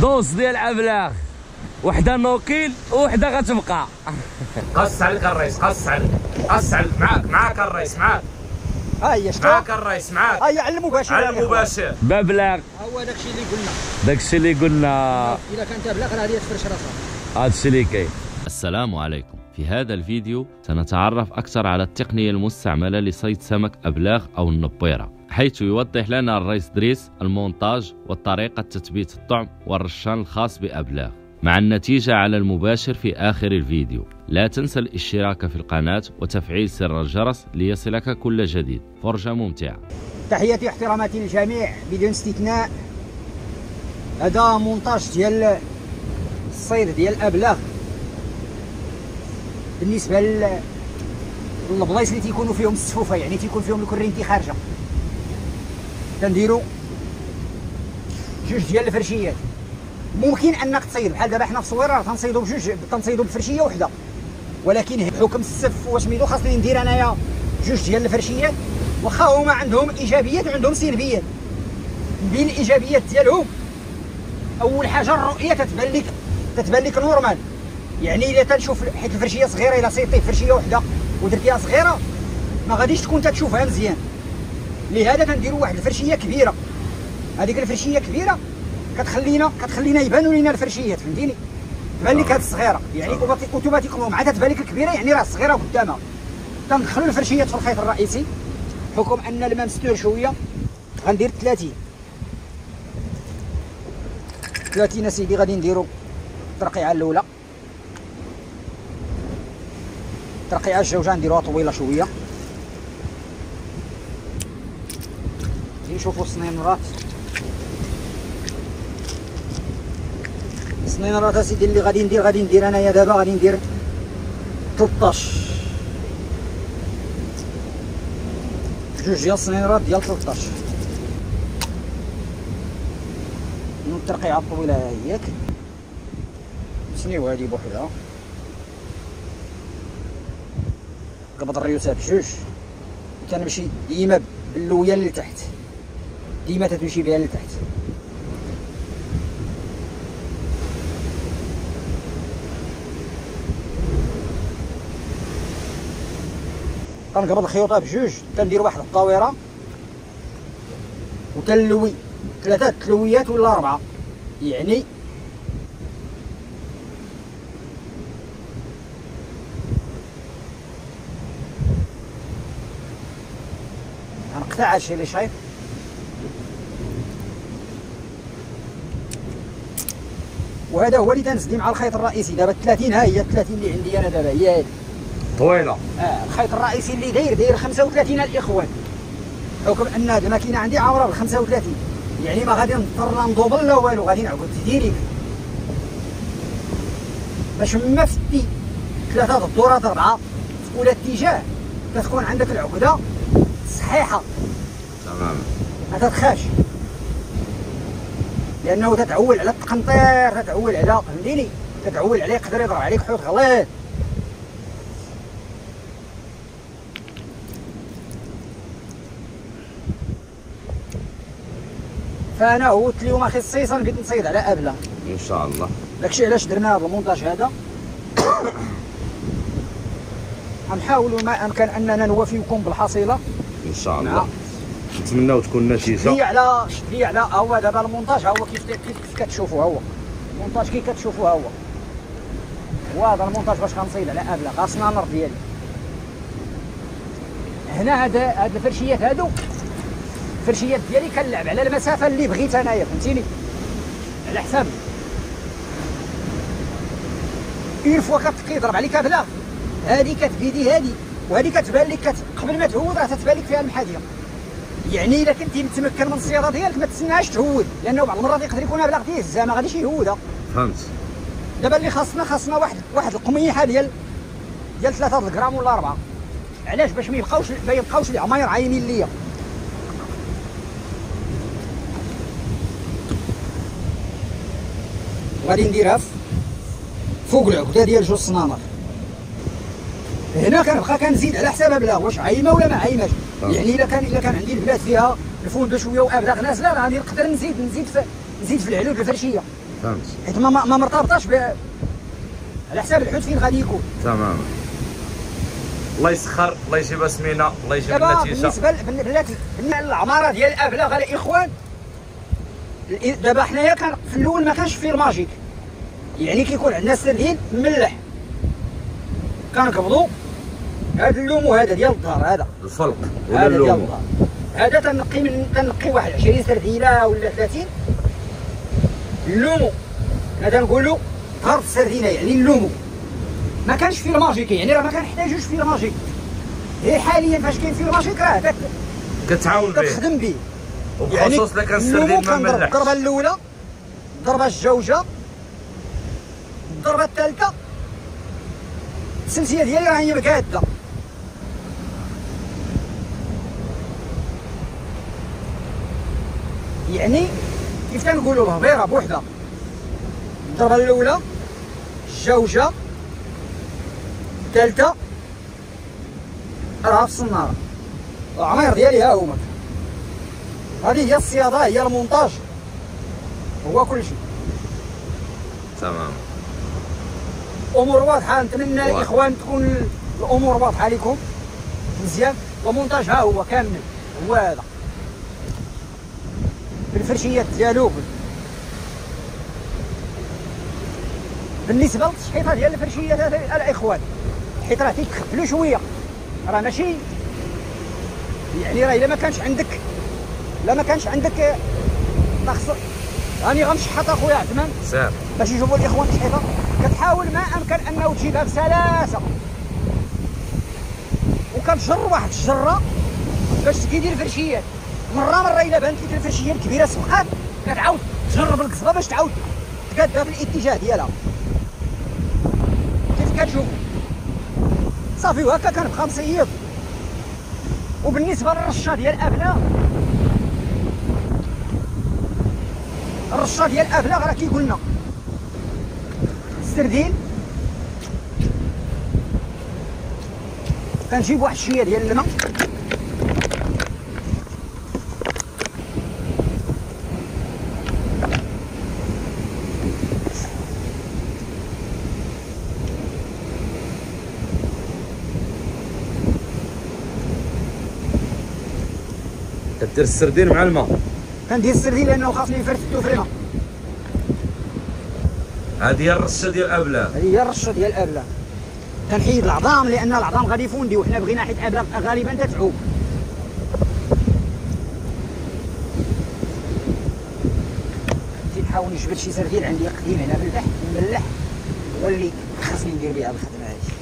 دوز ديال أبلاغ. وحدة نوكيل وحده غتبقى. قص عليك الرئيس قص عليك. قص عليك. معاك معاك الرئيس معاك. ها هي شتو معاك الرئيس معاك. ها هي على المباشر على. المباشر بابلاغ هو داكشي اللي قلنا. داكشي اللي قلنا. إلا كان تبلغ راه هي تفرش راسها. هادشي اللي كاين. السلام عليكم. في هذا الفيديو سنتعرف أكثر على التقنية المستعملة لصيد سمك أبلاغ أو النبيرة. حيث يوضح لنا الرئيس دريس المونتاج وطريقة تثبيت الطعم والرشان الخاص بأبلاغ مع النتيجة على المباشر في آخر الفيديو. لا تنسى الاشتراك في القناة وتفعيل زر الجرس ليصلك كل جديد. فرجة ممتعة. تحياتي واحتراماتي للجميع. بدون استثناء هذا مونتاج ديال الصيد ديال الابلاغ بالنسبة لل البلايص اللي تيكونوا فيهم السفوفه يعني تيكون فيهم الكرينتي خارجة. تنديروا جوج ديال الفرشيات ممكن أنك تصيد بحال دابا حنا في الصويره تنصيدوا بجوج تنصيدوا بفرشية وحدة. ولكن حكم السف وسميتو خاصني ندير أنايا جوج ديال الفرشيات واخا هما عندهم إيجابيات وعندهم سلبيات. بين الايجابيات ديالهم أول حاجة الرؤية تتبان لك تتبان لك نورمال يعني إلا تنشوف حيت الفرشية صغيرة إلا صيدتي فرشية وحدة ودرتيها صغيرة ما غاديش تكون تتشوفها مزيان. لهذا تنديروا واحد الفرشية كبيرة. هذيك الفرشية كبيرة كتخلينا كتخلينا يبانوا لينا الفرشيات فهمتيني؟ تبان لك هاد الصغيرة. يعني اوتوماتيكمون مع تتبان لك كبيره يعني راه صغيرة قدامها. تندخلوا الفرشيات في الخيط الرئيسي حكم أن الماء مستور شوية. غندير 30 30 اسيدي غادي نديرو الترقيعه الأولى. الترقيعه الجوجة نديروها طويلة شوية. نشوفوا السنينرات السنينرات أسيدي اللي غادي ندير غادي ندير أنايا دابا غادي ندير 13 جوج ديال السنينرات ديال 13 من الترقيعة الطويلة هيك سنيو هادي بوحدها. قبض الريوسات بجوج. تنمشي ديما باللوية لتحت ديما تتمشي بها لتحت. كنقبض الخيوطه بجوج تندير واحد الطاويره وتنلوي ثلاثة تلويات ولا أربعة. يعني غنقطع هادشي اللي شايف. وهذا هو اللي تنزلي مع الخيط الرئيسي. دابا 30 ها هي 30 اللي عندي أنا دابا هي طويلة. آه الخيط الرئيسي اللي داير داير 35 الإخوان. حكم أن هاد الماكينه عندي عامره بال 35 يعني ما غادي نضطر لا ندوبل لا والو غادي نعقد ديريكت. باش ما فتي ثلاثة الدورات أربعة في كل اتجاه كتكون عندك العقدة صحيحة. تمام. ما تتخافش لأنه تتعول على التقنطير تتعول على فهمتيني؟ تتعول عليه يقدر يضرب عليك حوت غليظ فأنا هوت اليوم خصيصا بغيت نصيد على أبلة. إن شاء الله. داكشي علاش درنا هذا المونتاج هذا؟ غنحاولوا ما أمكن أننا نوافيكم بالحصيلة. إن شاء نعم. الله نتمناو تكون نتيجه لي على لي على هو دابا المونتاج هو كيف كيف كتشوفوا هو المونتاج كيف كتشوفوا هو وهذا المونتاج باش غنصيد على ابله خاصنا النار ديالي هنا هذا هاد الفرشيات هادو الفرشيات ديالي كنلعب على المسافه اللي بغيت انايا فهمتيني على حساب une fois كيضرب عليك ابله هادي كتبيدي هادي وهادي كتبان لك. قبل ما تعود راه تتبان لك فيها المحاديه يعني إلا كنتي متمكن من الصياده ديالك ما تسناهاش تعود لأنه بعض المرات يقدر يكون ابلغ تيهزها ما غاديش يهودها فهمت. دابا اللي خاصنا خاصنا واحد واحد القميحة ديال ديال 3 الغرام ولا 4 علاش؟ باش ما يبقاوش ما يبقاوش العماير عايمين ليا. غادي نديرها فوق العقدة ديال جوج سنانر هنا كنبقى كنزيد على حساب ابلغ واش عايمة ولا ما عايماش؟ آه. يعني إلا كان إلا كان عندي البلاد فيها الفندق شوية وأبلغ نازله راه غادي نقدر نزيد نزيد في نزيد في العلود الفرشيه فهمت. حيت ما ما مرتبطاش ب على حساب الحوت فين غادي يكون. تماما الله يسخر الله يجيب سمينه الله يجيب النتيجة. بالنسبة بالنسبة للعمارة ديال الابلاغ الإخوان الإ- دابا حنايا كان في الأول ما كانش فيه ال magique يعني كيكون عندنا سردين مملح كنقبضوا هذا ال lomo هذا ديال الدار هذا. الفلق ولا هذا ديال ال lomo الدار هذا تنقي من تنقي واحد 20 سردينه ولا 30 ال lomo هذا نقول له طرف السردينه يعني ال lomo ما كانش فيه ال magique يعني راه ما كنحتاجوش فيه ال magique. غير حاليا فاش كاين فيه ال magique راه كت- كتعاون به كتخدم به وبخصوص كان ال lomo السردين ما ملحش الضربة الأولى الضربه الجوجة الضربه الثالثة. السمسيه ديالي راه هي يعني كيف تنقولوا الهبيره بوحده الضربه الأولى الجوجه الثالثة راه في الصنارة. العماير ديالي ها هما. هذه هي الصياده هي المونتاج. هو كل شيء. تمام. امور واضحة نتمنى. الاخوان تكون الأمور واضحة لكم. مزيان. المونتاج ها هو كامل. هو هذا. بالفرشيات ديالو. بال- بالنسبة للتشحيطة ديال الفرشيات الإخوان حيت راه تيتخبلوا شوية. راه ماشي يعني راه إلا ما كانش عندك لا ما كانش عندك تخص راني غنشحط أخويا عثمان. سير باش يشوفوا الإخوان الشحيطه كتحاول ما أمكن أنه تجيبها بسلاسة. وكتجر واحد الجره باش كيدير فرشيات مرة مرة إلا بانت لك الفرشية الكبيرة سبقات كتعاود تجر بالقصبه باش تعاود. تقادها الاتجاه ديالها. كيف كتشوف؟ صافي وهكا كنبقى مصيب وبالنسبة للرشة ديال الابلاغ الرشة ديال الابلاغ راه كي قلنا السردين. كنجيب واحد شوية ديال الماء. كدير السردين مع الماء. كندير السردين لأنه خاصني في الماء هذه هي الرشة ديال الابلاغ هذه هي الرشة ديال الابلاغ تنحيد العظام لأن العظام غادي يفوندي وحنا بغينا حيت الابلاغ غالبا تتعوب نحاول نجبد شي سردين عندي قديم هنا في البحر مملح هو اللي خاصني ندير بها الخدمه هذه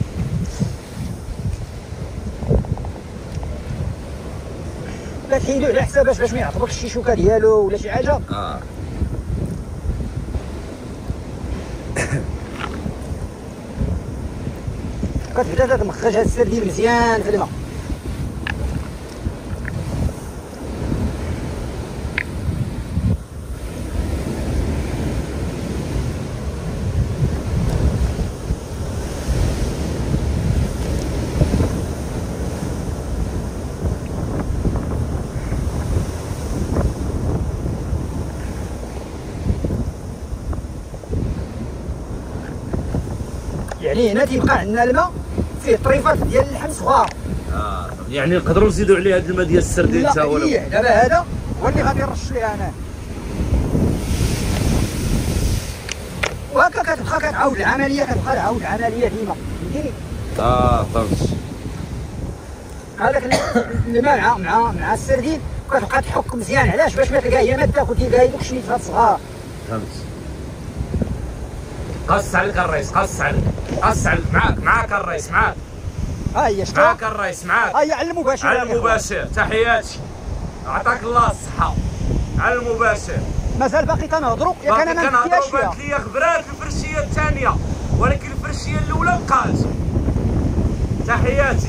لا تحيدو على حساباش باش ما يعطبكش شي شوكة ديالو ولا شي حاجة. آه. كتبدا تمخرج هاد السردين مزيان في الماء. يعني هنا تيبقى عندنا الماء فيه طريفات ديال اللحم صغار. آه يعني نقدروا نزيدوا عليه هذا الماء ديال السردين لا حتى هو إيه، دابا هذا هو اللي غادي نرش ليه أنا. وهكا كتبقى كتعاود العملية كتبقى تعاود العملية ديما. فهمتيني آه فهمت. هذاك ال- الماء مع مع مع السردين كتبقى تحك مزيان. علاش؟ باش ما تلقاه هي ما تاكل تلقاه دوك شنيفات صغار فهمت. قص عليك الرئيس قص عليك. عليك معاك معاك الرئيس معاك. هي شتا معاك الرئيس معاك. ها هي على المباشر على. المباشر. تحياتي. عطاك الله الصحة. على المباشر. مازال باقي تنهضروا ياك أنا ما كنهضروا نفياش بانت لي خبرات الفرشية الثانية. ولكن الفرشية الأولى بقات تحياتي.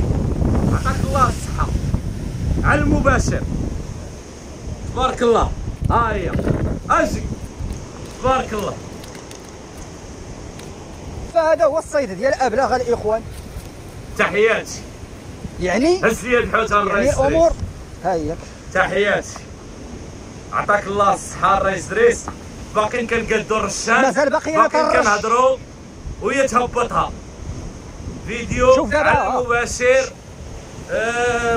عطاك الله الصحة. على المباشر. تبارك الله. ها هي أجي تبارك الله. فهذا هو الصيد ديال ابلاغ الإخوان. تحياتي يعني هز لي الحوت يعني الرئيس الأمور دريس ها هي. تحياتي عطاك الله الصحة الرئيس دريس باقيين كنقادو الرشاد مازال باقي باقيين نطرش. كنهضروا وهي تهبطها فيديو على. المباشر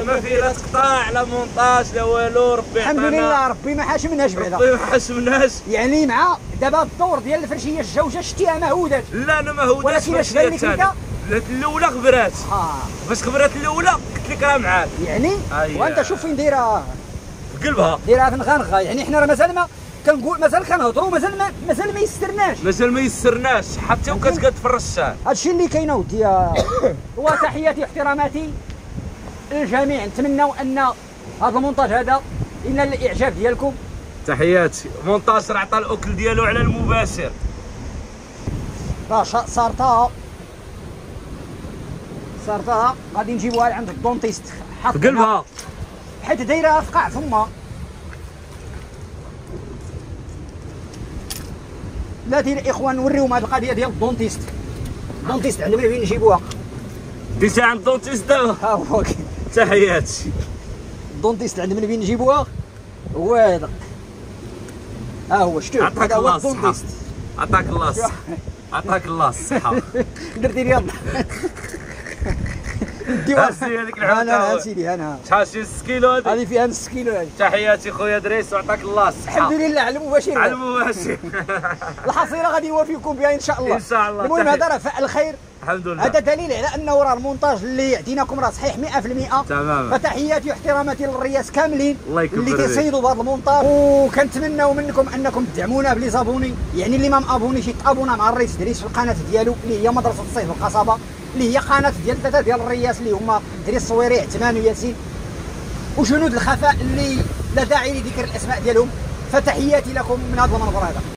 ما فيه لا تقطاع لا مونتاج لا والو ربي الحمد. لله ربي ما حاشمناش بعدا. ربي ما حسبناش يعني مع دابا الدور ديال الفرشية الجوجة شتيها مهودات لا أنا هو ولكن اش بان لك أنت؟ الأولى خبرات. آه. فاش خبرات الأولى قلت لك راه معاك. يعني؟ أييه. وأنت شوف فين دايرة؟ في قلبها. دايرة في نغنغه يعني حنا راه مازال ما كنقول مازال كنهضروا مازال ما مازال ما يسترناش مازال ما يسرناش. حتى وكتقاد في الرشاد هادشي اللي كاين اودي يا- وتحياتي واحتراماتي للجميع نتمنوا أن هذا المونتاج هذا ينال الإعجاب ديالكم. تحياتي. مونتاج راه عطى الأكل ديالو على المباشر. شا- صارتها. صارتها. غادي نجيبوها لعند الدونتيست. حط قلبها. حيت دايرة في قاع فمها لا دير الاخوان نوريهم هذه القضية ديال ال dentiste. ال dentiste عندنا فين نجيبوها. ديتي عند ال dentiste. دابا ها هو. تحياتي ال dentiste عندنا من فين نجيبوها؟ هو هذا. ها هو شتو؟ عطاك الله الصحة. عطاك الله الصحة. عطاك الله الصحة. درتي ديوها هزي هذيك أنا العودة. أنا سيدي أنا. شحال شي نص كيلو هذيك؟ هذه فيها نص كيلو هذه. تحياتي خويا دريس وعطاك الله الصحة. الحمد لله على المباشر على المباشر الحصيلة غادي نوافيكم بها إن شاء الله. إن شاء الله. المهم. هذا راه فعل خير الحمد لله. هذا دليل على انه راه المونتاج اللي عطيناكم راه صحيح 100% تماما. فتحياتي واحتراماتي للرياس كاملين الله يكبر اللي عليك. تيصيدوا بهذا المونتاج. وكنتمناو منكم أنكم تدعمونا ب les abonnés. يعني اللي ما مأبونيش يتأبونا مع الريس دريس في القناة ديالو اللي هي مدرسة الصيد والقصبه اللي هي قناة ديال ثلاثة ديال الرياس اللي هما دريس الصويري عثمان وياسين. وجنود الخفاء اللي لا داعي لذكر الأسماء ديالهم. فتحياتي لكم من هذا المنبر هذا.